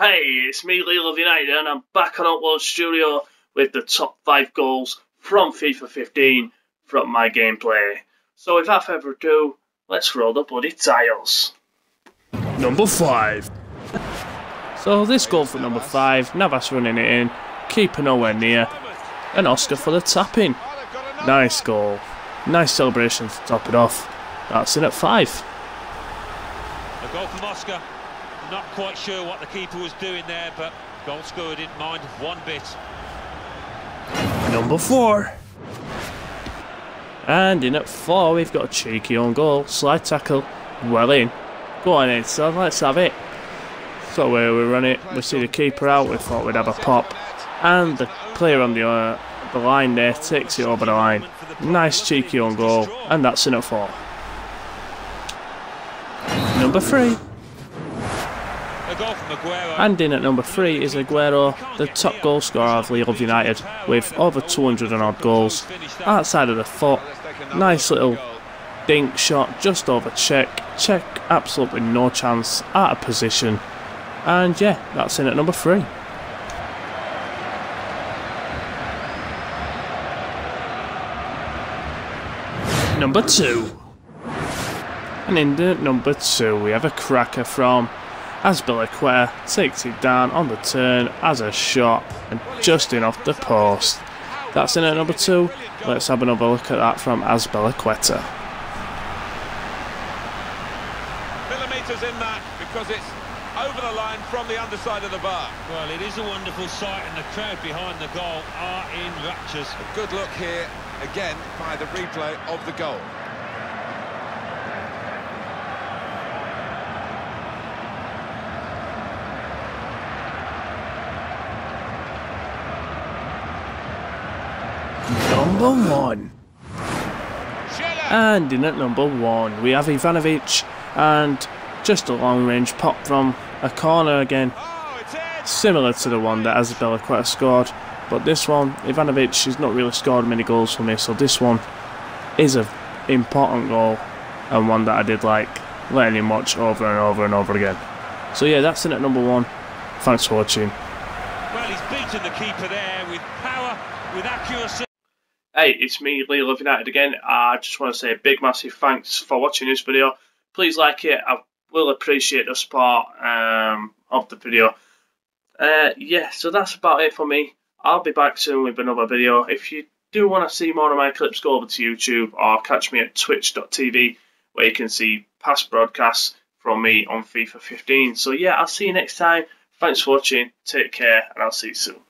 Hey, it's me, Lee Love United, and I'm back on Upload Studio with the top 5 goals from FIFA 15 from my gameplay. So without further ado, let's roll the bloody tiles. Number 5. So this goal for number 5, Navas running it in, keeper nowhere near, and Oscar for the tapping. Nice goal. Nice celebration to top it off. That's in at 5. A goal from Oscar. Not quite sure what the keeper was doing there, but goal scorer didn't mind one bit. Number 4. And in at 4 we've got a cheeky on goal. Slide tackle. Well in. Go on in, so let's have it. So where we run it, we see the keeper out, we thought we'd have a pop. And the player on the, uh, the line there takes it over the line. Nice cheeky on goal, and that's in at 4. Number 3. And in at number 3 is Aguero, the top goal scorer of Leeds United, with over 200 and odd goals. Outside of the foot, nice little dink shot just over Cech. Cech absolutely no chance, out of position. And yeah, that's in at number 3. Number 2. And in the number 2 we have a cracker from Azpilicueta takes it down on the turn as a shot and just in off the post. That's in at number two. Let's have another look at that from Azpilicueta. Millimetres in that because it's over the line from the underside of the bar. Well, it is a wonderful sight and the crowd behind the goal are in raptures. A good look here again by the replay of the goal. Number one. And in at number one, we have Ivanovic and just a long range pop from a corner again. Similar to the one that Azpilicueta scored. But this one, Ivanovic has not really scored many goals for me, so this one is an important goal and one that I did like letting him watch over and over and over again. So yeah, that's in at number one. Thanks for watching. Well, he's beaten the keeper there with power, with accuracy. Hey, it's me, Lee Love United again. I just want to say a big, massive thanks for watching this video. Please like it. I will appreciate the support um, of the video. Uh, yeah, so that's about it for me. I'll be back soon with another video. If you do want to see more of my clips, go over to YouTube or catch me at twitch.tv where you can see past broadcasts from me on FIFA 15. So yeah, I'll see you next time. Thanks for watching. Take care, and I'll see you soon.